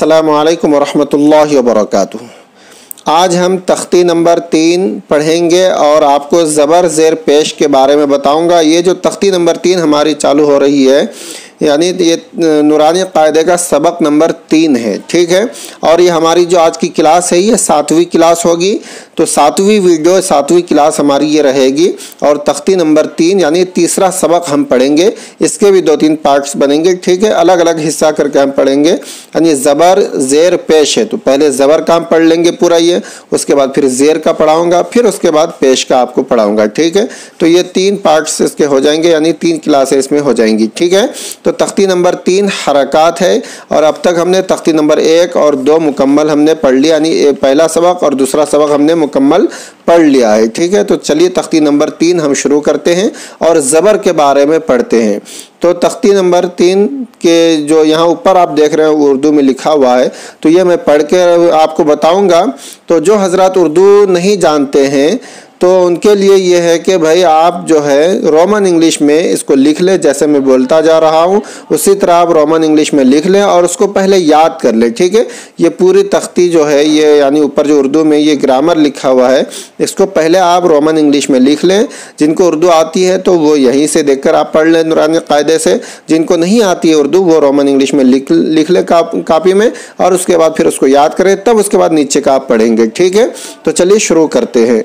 असलकम वरहमल वबरक आज हम तख्ती नंबर तीन पढ़ेंगे और आपको ज़बर ज़ेर पेश के बारे में बताऊँगा। ये जो तख्ती नंबर तीन हमारी चालू हो रही है यानी ये नूरानी कायदे का सबक नंबर तीन है, ठीक है? और ये हमारी जो आज की क्लास है, ये सातवीं क्लास होगी तो सातवीं वीडियो, सातवीं क्लास हमारी ये रहेगी, और तख्ती नंबर तीन, यानी तीसरा सबक हम पढ़ेंगे, इसके भी दो तीन पार्ट्स बनेंगे, ठीक है? अलग अलग हिस्सा करके हम पढ़ेंगे, यानी ज़बर, ज़ेर, पेश है तो पहले ज़बर का हम पढ़ लेंगे पूरा ये, उसके बाद फिर ज़ेर का पढ़ाऊँगा, फिर उसके बाद पेश का आपको पढ़ाऊँगा, ठीक है? तो ये तीन पार्ट्स इसके हो जाएँगे, यानी तीन क्लासें इसमें हो जाएँगी, ठीक है? तो तख्ती नंबर तीन हरकत है और अब तक हमने तख्ती नंबर एक और दो मुकम्मल हमने पढ़ लिया, यानी पहला सबक और दूसरा सबक हमने मुकम्मल पढ़ लिया है, ठीक है? तो चलिए तख्ती नंबर तीन हम शुरू करते हैं और ज़बर के बारे में पढ़ते हैं। तो तख्ती नंबर तीन के जो यहाँ ऊपर आप देख रहे हैं, उर्दू में लिखा हुआ है तो ये मैं पढ़ के आपको बताऊँगा। तो जो हज़रत उर्दू नहीं जानते हैं तो उनके लिए ये है कि भाई आप जो है रोमन इंग्लिश में इसको लिख लें, जैसे मैं बोलता जा रहा हूँ, उसी तरह आप रोमन इंग्लिश में लिख लें और उसको पहले याद कर लें, ठीक है? ये पूरी तख्ती जो है, ये यानी ऊपर जो उर्दू में ये ग्रामर लिखा हुआ है, इसको पहले आप रोमन इंग्लिश में लिख लें। जिनको उर्दू आती है तो वो यहीं से देख कर आप पढ़ लें नुरानी कायदे से। जिनको नहीं आती है उर्दू, वो रोमन इंग्लिश में लिख लिख लें कापी में और उसके बाद फिर उसको याद करें, तब उसके बाद नीचे का आप पढ़ेंगे, ठीक है? तो चलिए शुरू करते हैं।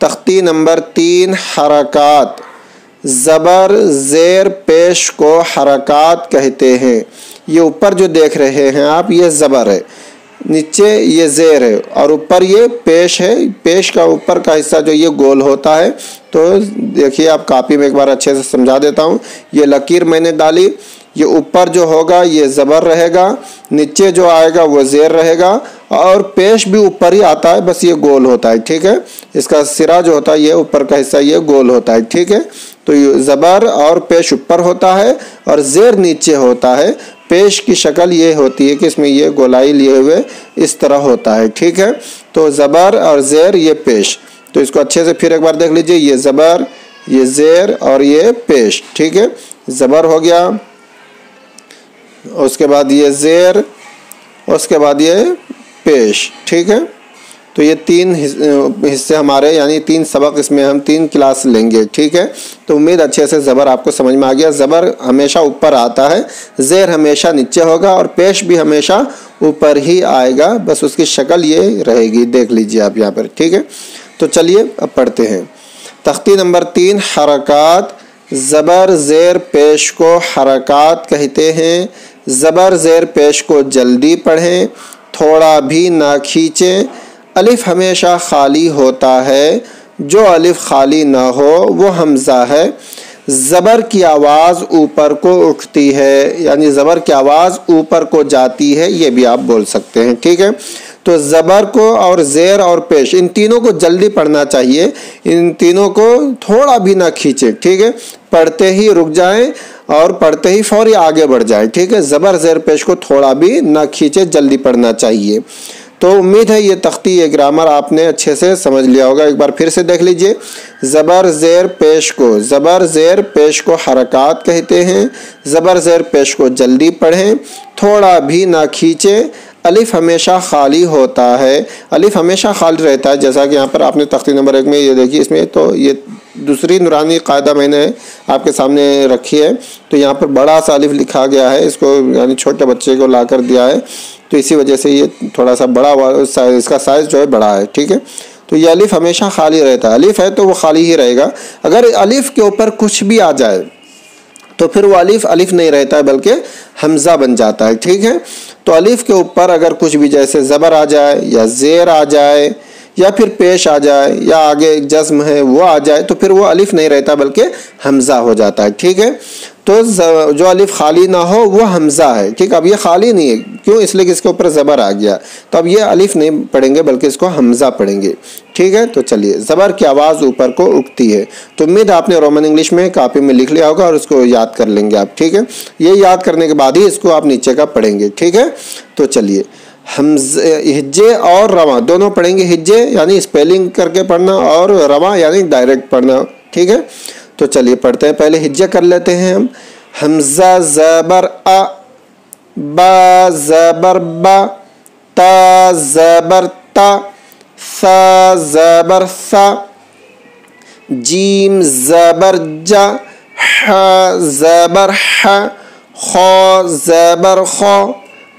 तख्ती नंबर तीन हरकत ज़बर ज़ेर पेश को हरकत कहते हैं ये ऊपर जो देख रहे हैं आप ये ज़बर है नीचे ये ज़ेर है और ऊपर ये पेश है पेश का ऊपर का हिस्सा जो ये गोल होता है तो देखिए आप कापी में एक बार अच्छे से समझा देता हूँ ये लकीर मैंने डाली ये ऊपर जो होगा, ये ज़बर रहेगा, नीचे जो आएगा वो ज़ेर रहेगा, और पेश भी ऊपर ही आता है, बस ये गोल होता है, ठीक है? इसका सिरा जो होता है, ये ऊपर का हिस्सा, ये गोल होता है, ठीक है? तो ये ज़बर और पेश ऊपर होता है, और ज़ेर नीचे होता है। पेश की शक्ल ये होती है कि इसमें ये गोलाई लिए हुए इस तरह होता है, ठीक है? तो ज़बर और ज़ेर, ये पेश। तो इसको अच्छे से फिर एक बार देख लीजिए, ये ज़बर, ये ज़ेर और ये पेश, ठीक है? ज़बर हो गया। उसके बाद ये ज़ेर, उसके बाद ये पेश, ठीक है? तो ये तीन हिस्से हमारे, यानी तीन सबक इसमें हम तीन क्लास लेंगे, ठीक है? तो उम्मीद अच्छे से ज़बर आपको समझ में आ गया। ज़बर हमेशा ऊपर आता है, ज़ेर हमेशा नीचे होगा और पेश भी हमेशा ऊपर ही आएगा। बस उसकी शक्ल ये रहेगी, देख लीजिए आप यहाँ पर, ठीक है? तो चलिए अब पढ़ते हैं। तख्ती नंबर तीन, हरकत। ज़बर ज़ेर पेश को हरकत कहते हैं। ज़बर ज़ेर पेश को जल्दी पढ़ें, थोड़ा भी ना खींचें। अलिफ हमेशा खाली होता है। जो अलिफ खाली ना हो, वो हमज़ा है। ज़बर की आवाज़ ऊपर को उठती है, यानी ज़बर की आवाज़ ऊपर को जाती है, ये भी आप बोल सकते हैं, ठीक है? तो ज़बर को और ज़ेर और पेश, इन तीनों को जल्दी पढ़ना चाहिए। इन तीनों को थोड़ा भी ना खींचे, ठीक है? पढ़ते ही रुक जाएँ और पढ़ते ही फौरी आगे बढ़ जाए। ठीक है? ज़बर ज़ेर पेश को थोड़ा भी ना खींचे, जल्दी पढ़ना चाहिए। तो उम्मीद है ये तख्ती ये ग्रामर आपने अच्छे से समझ लिया होगा। एक बार फिर से देख लीजिए। ज़बर ज़ेर पेश को, ज़बर ज़ेर पेश को हरकत कहते हैं। ज़बर ज़ेर पेश को जल्दी पढ़ें, थोड़ा भी ना खींचे। अलिफ हमेशा खाली होता है। अलिफ हमेशा खाली रहता है। जैसा कि यहाँ पर आपने तख्ती नंबर एक में ये देखी इसमें तो ये दूसरी नुरानी कायदा मैंने आपके सामने रखी है। तो यहाँ पर बड़ा सा अलिफ लिखा गया है, इसको यानी छोटे बच्चे को ला कर दिया है। तो इसी वजह से ये थोड़ा सा बड़ा इसका साइज़ जो है बड़ा है, ठीक है? तो ये अलिफ हमेशा खाली रहता है। अलिफ है तो वो खाली ही रहेगा। अगर अलिफ के ऊपर कुछ भी आ जाए तो फिर वो अलिफ अलिफ नहीं रहता है बल्कि हमज़ा बन जाता है, ठीक है? तो अलिफ के ऊपर अगर कुछ भी जैसे ज़बर आ जाए या ज़ेर आ जाए या फिर पेश आ जाए या आगे एक जज्म है, वो आ जाए तो फिर वो अलिफ नहीं रहता, बल्कि हमज़ा हो जाता है, ठीक है? तो जो अलिफ खाली ना हो, वो हमज़ा है, ठीक? अब ये खाली नहीं है, क्यों? इसलिए कि इसके ऊपर ज़बर आ गया। तो अब ये अलिफ नहीं पढ़ेंगे, बल्कि इसको हमज़ा पढ़ेंगे, ठीक है? तो चलिए, ज़बर की आवाज़ ऊपर को उठती है। तो उम्मीद आपने रोमन इंग्लिश में कापी में लिख लिया होगा और उसको याद कर लेंगे आप, ठीक है? ये याद करने के बाद ही इसको आप नीचे का पढ़ेंगे, ठीक है? तो चलिए हमज हिज्जे और रवा, दोनों पढ़ेंगे हिज्जे, यानी स्पेलिंग करके पढ़ना और रवा, यानी डायरेक्ट पढ़ना, ठीक है? तो चलिए पढ़ते हैं, पहले हिज्जे कर लेते हैं हम। हमजा, ज़बर, अ, बा, ज़बर, बा, ता, ज़बर, ता, सा, ज़बर, सा, जीम, ज़बर, जा, ह, ज़बर, ह, ख, ज़बर, ख।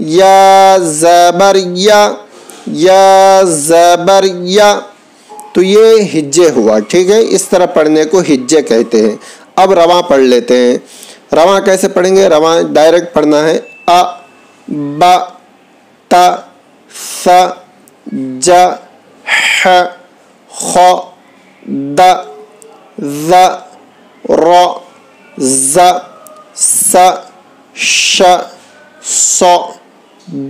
या ज़बर या या ज़बर या तो ये हिज्जे हुआ, ठीक है? इस तरह पढ़ने को हिज्जे कहते हैं। अब रवा पढ़ लेते हैं। रवा कैसे पढ़ेंगे? रवा डायरेक्ट पढ़ना है। अ, ब, त, स, ज, ह, ख, द ज र, ज, स, श, स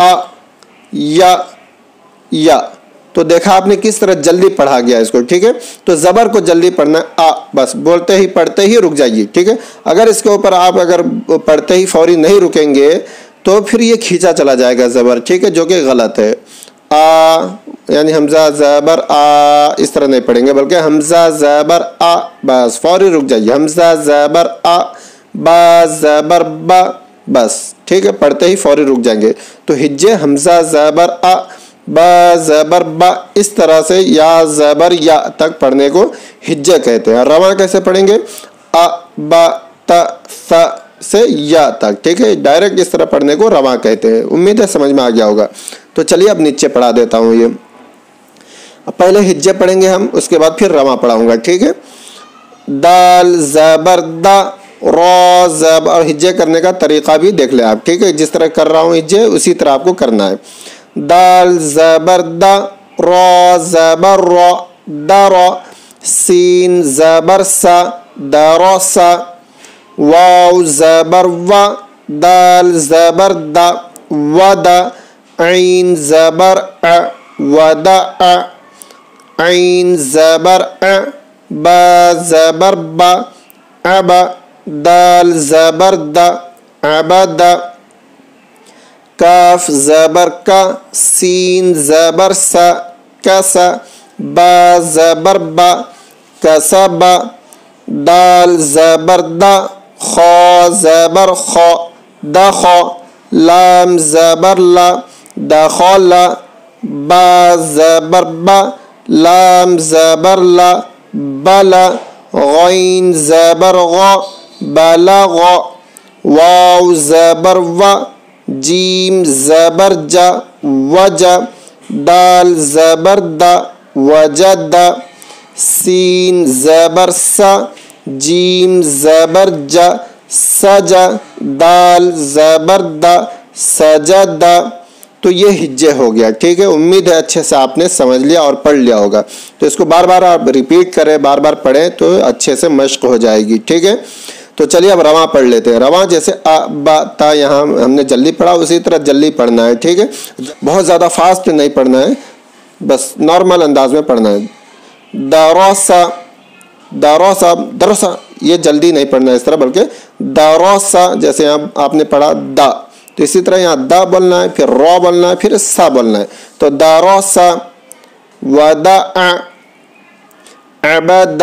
अ या या तो देखा आपने किस तरह जल्दी पढ़ा गया इसको ठीक है तो ज़बर को जल्दी पढ़ना आ बस बोलते ही पढ़ते ही रुक जाइए ठीक है अगर इसके ऊपर आप अगर पढ़ते ही फौरी नहीं रुकेंगे तो फिर ये खींचा चला जाएगा ज़बर, ठीक है, जो कि गलत है। आ, यानी हमजा, ज़बर, आ, इस तरह नहीं पढ़ेंगे, बल्कि हमजा, ज़बर, आ, बस, फौरी रुक जाइए। हमजा, ज़बर, आ, बा, ज़बर, बा, बस, ठीक है, पढ़ते ही फौरी रुक जाएँगे। तो हिज्जे, हमजा, ज़बर, आ, ब, ज़बर, बा, इस तरह से या, ज़बर, या तक पढ़ने को हिज्जे कहते हैं। रवा कैसे पढ़ेंगे? अ ब, त से या तक, ठीक है? डायरेक्ट इस तरह पढ़ने को रवा कहते हैं। उम्मीद है समझ में आ गया होगा। तो चलिए अब नीचे पढ़ा देता हूँ ये। अब पहले हिज्जे पढ़ेंगे हम, उसके बाद फिर रवा पढ़ाऊँगा, ठीक है? दाल, ज़बर, दा, रॉ और हिज्जे करने का तरीका भी देख ले आप, ठीक है? जिस तरह कर रहा हूँ हिज्जे, उसी तरह आपको करना है। दाल, जबर, द, रॉ, जबर द, रॉ, सीन, जबर, सा, द सा वाव जबर व दाल जबर द व द ऐन जबर अ व द अ ऐन जबर अ ब जबर ब अब दाल ज़बर द अबद काफ ज़बर का सीन ज़बर सा कस ब ज़बर ब कसब दाल ज़बर द ख ज़बर ख द ख लाम ज़बर ला द ख ला ब ज़बर ब लाम ज़बर ला बला गैन ज़बर ग बलग वाव ज़बर व जीम ज़बर ज वज दाल ज़बर द वजद सीन ज़बर स जीम ज़बर ज सज दाल ज़बर द सजद तो ये हिज्जे हो गया, ठीक है? उम्मीद है अच्छे से आपने समझ लिया और पढ़ लिया होगा। तो इसको बार बार आप रिपीट करें, बार बार पढ़ें तो अच्छे से मश्क हो जाएगी, ठीक है? तो चलिए अब रवा पढ़ लेते हैं। रवा जैसे बा, ता यहाँ हमने जल्दी पढ़ा, उसी तरह जल्दी पढ़ना है, ठीक है? बहुत ज़्यादा फास्ट नहीं पढ़ना है, बस नॉर्मल अंदाज में पढ़ना है। दारोसा दारोसा दरसा, ये जल्दी नहीं पढ़ना इस तरह, बल्कि दारोसा, जैसे यहाँ आपने पढ़ा दा। तो इसी तरह यहाँ दा बोलना है, फिर रॉ बोलना है, फिर सा बोलना है। तो दारोसा, वदा अबद,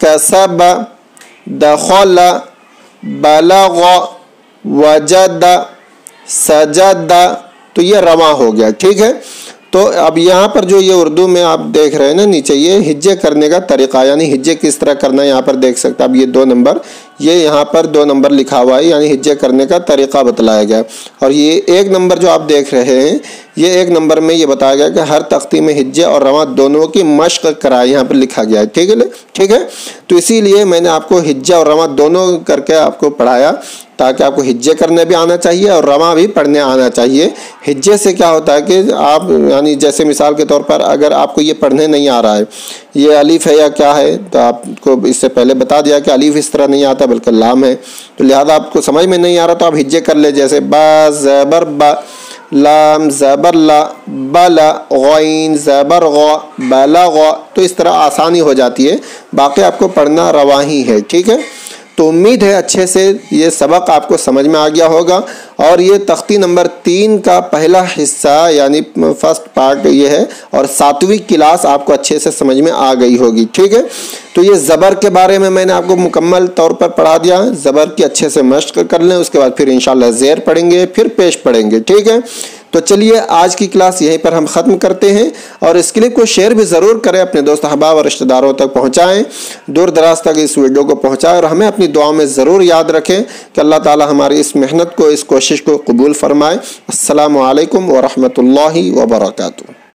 कसब, दखल, बलग, वजद, सजद। तो ये रवा हो गया, ठीक है? तो अब यहाँ पर जो ये उर्दू में आप देख रहे हैं ना, नीचे ये हिज्जे करने का तरीका, यानी हिज्जे किस तरह करना है यहाँ पर देख सकते हैं। अब ये दो नंबर ये यहाँ पर दो नंबर लिखा हुआ है, यानी हिज्जे करने का तरीका बतलाया गया। और ये एक नंबर जो आप देख रहे हैं, ये एक नंबर में ये बताया गया कि हर तख्ती में हिज्जे और रवा दोनों की मश्क कराए यहाँ पर लिखा गया है। ठीक है ठीक है? तो इसीलिए मैंने आपको हिज्जा और रवा दोनों करके आपको पढ़ाया, ताकि आपको हिज्जे करने भी आना चाहिए और रवा भी पढ़ने आना चाहिए। हिज्जे से क्या होता है कि आप, यानी जैसे मिसाल के तौर पर अगर आपको ये पढ़ने नहीं आ रहा है ये अलीफ है या क्या है? तो आपको इससे पहले बता दिया कि अलीफ इस तरह नहीं आता, बल्कि लाम है। तो लिहाजा आपको समझ में नहीं आ रहा तो आप हिज्जे कर ले, जैसे बा, ज़बर, बा, लाम, ज़बर, ला, बला ज़बर, गौ, बला, गौ तो इस तरह आसानी हो जाती है। बाकी आपको पढ़ना रवा ही है, ठीक है? तो उम्मीद है अच्छे से ये सबक आपको समझ में आ गया होगा। और ये तख्ती नंबर तीन का पहला हिस्सा, यानी फ़र्स्ट पार्ट ये है, और सातवीं क्लास आपको अच्छे से समझ में आ गई होगी, ठीक है? तो ये ज़बर के बारे में मैंने आपको मुकम्मल तौर पर पढ़ा दिया। ज़बर की अच्छे से मश्क कर लें, उसके बाद फिर इन ज़ेर पढ़ेंगे, फिर पेश पढ़ेंगे, ठीक है? तो चलिए, आज की क्लास यहीं पर हम ख़त्म करते हैं और इस क्लिप को शेयर भी ज़रूर करें, अपने दोस्त अहबाब और रिश्तेदारों तक पहुँचाएँ, दूर दराज तक इस वीडियो को पहुँचाएँ और हमें अपनी दुआ में ज़रूर याद रखें कि अल्लाह ताली हमारी इस मेहनत को, इस कोशिश को कबूल फ़रमाए। अल्लाम वरहमल वर्का